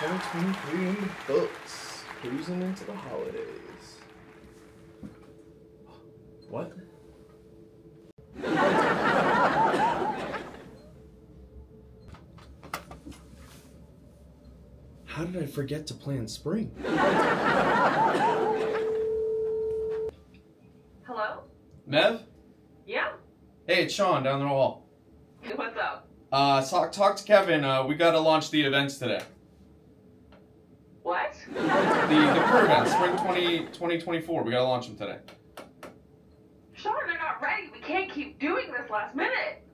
2023 in the books. Cruising into the holidays. What? How did I forget to plan spring? Hello? Mev? Yeah? Hey, it's Sean down the hall. What's up? Uh, talk, talk to Kevin. Uh, we gotta launch the events today. What? The, the crew events, spring 20, 2024. We gotta launch them today. Sean, they're not ready. We can't keep doing this last minute.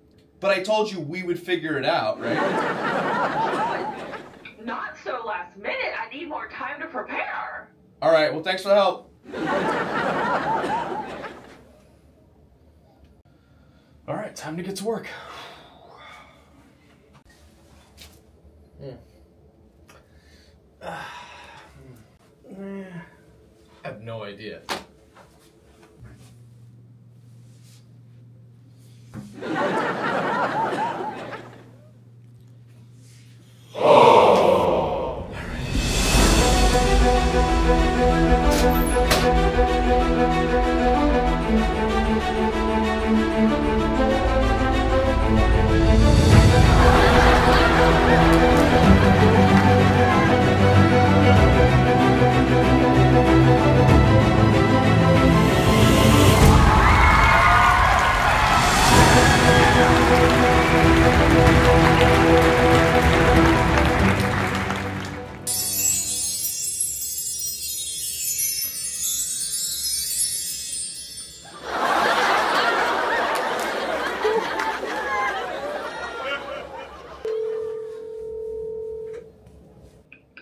But I told you we would figure it out, right? Sean, not so last minute. I need more time to prepare. All right. Well, thanks for the help. All right, time to get to work. Hmm. I ah. Have no idea.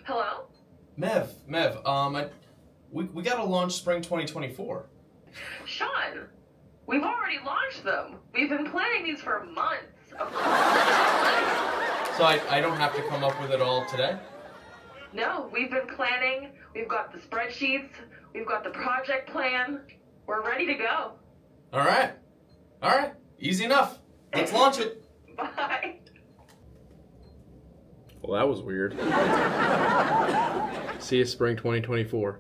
Hello? Mev, Mev, um, I, we, we gotta launch spring 2024. Sean, we've already launched them. We've been planning these for months. So I, I don't have to come up with it all today? No, we've been planning. We've got the spreadsheets. We've got the project plan. We're ready to go. All right. All right. Easy enough. Let's launch it. Bye. Well, that was weird. See you spring 2024.